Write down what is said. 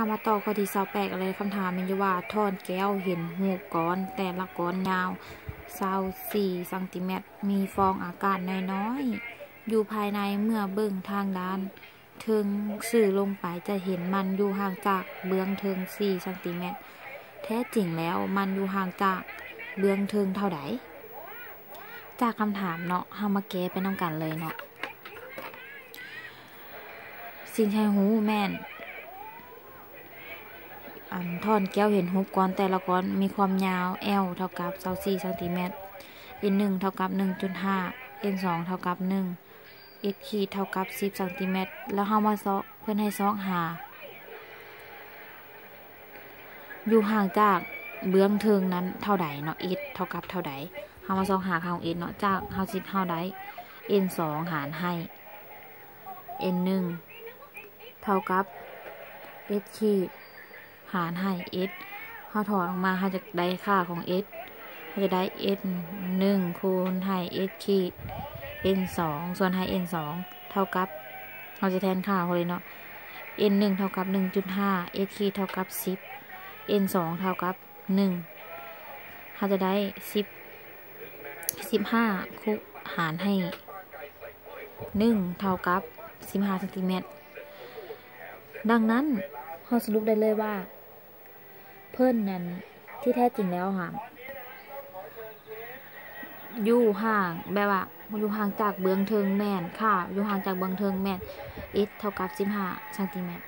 ามาต่อข้อที่28กันเลยคำถามมันอยู่ว่าท่อนแก้วเห็นหูก้อน แต่ละก้อนยาว24ซนติเมตร มีฟองอากาศน้อยๆอยู่ภายในเมื่อเบิ่งทางด้านเทงสื่อลงไปจะเห็นมันอยู่ห่างจากเบื้องเทิง4ซนติเมตร แท้จริงแล้วมันอยู่ห่างจากเบื้องเทงเท่าใดจากคำถามเนาะเฮามาแก้ไปน้ำกันเลยเนาะสิ่งใช้หูแม่น อันท่อนแก้วเห็นหูก้อนแต่ละก้อนมีความยาว L เท่ากับ24ซนติเมตร N 1เท่ากับ 1.5 N 2เท่ากับ 1 S ขีดเท่ากับ 10ซนติเมตร แล้วเฮามาซอกเพิ่นให้ซอกหา อยู่ห่างจากเบื้องเทิงนั้นเท่าใดเนาะ S เท่ากับเท่าใดเฮามาซอกหาค่าของ S เนาะจากเฮาสิเฮาได้ N 2หารให้ N 1เท่ากับ S ขีด หารให้ s เฮาถอดออกมาเฮาจะได้ค่าของ s เฮาจะได้ s 1คูณให้ s ขีด n 2ส่วนให้ n 2เท่ากับเฮาจะแทนค่าเขาเลยเนาะ n 1เท่ากับ 1.5 s ขีดเท่ากับ 10 n 2เท่ากับ 1เฮาจะได้ 10 15คูณหารให้ 1 เท่ากับ 15ซนติเมตรดังนั้นเฮาสรุปได้เลยว่า พิ่นนั้นที่แท้จริงแล้วค่ะอยู่ห่างแบบว่าอยู่ห่างจากเบื้องเทิงแม่นค่ะ อยู่ห่างจากเบื้องเทิงแม่น s เท่ากับซิมหะเซนติเมตร